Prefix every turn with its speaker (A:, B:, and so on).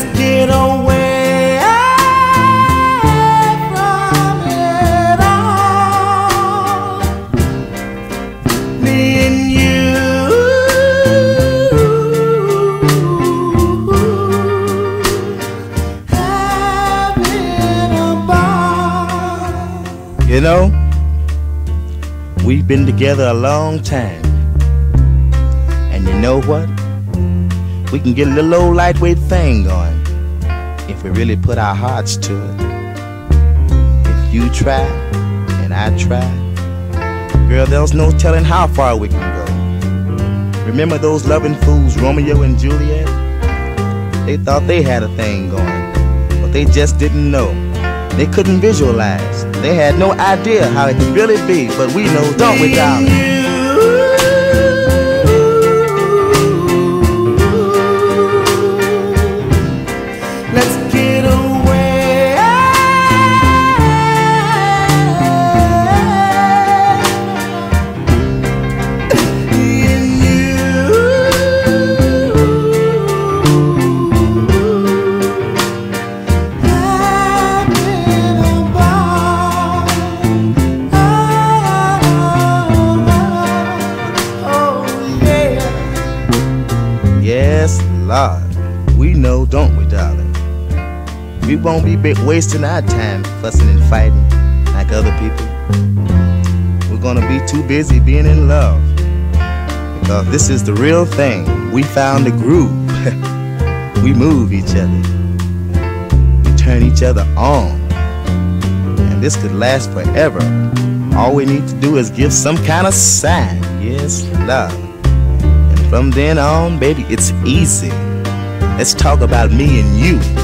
A: Let's get away from it all. Me and you. Having a ball. You know, we've been together a long time. And you know what? We can get a little old lightweight thing going if we really put our hearts to it. If you try and I try, girl, there's no telling how far we can go. Remember those loving fools, Romeo and Juliet? They thought they had a thing going, but they just didn't know. They couldn't visualize. They had no idea how it could really be, but we know, don't we, darling? We know don't we, darling? We won't be wasting our time fussing and fighting like other people. We're gonna be too busy being in love. Because this is the real thing. We found the groove. we move each other. We turn each other on. And this could last forever. All we need to do is give some kind of sign. Yes, love. From then on, baby, it's easy. Let's talk about me and you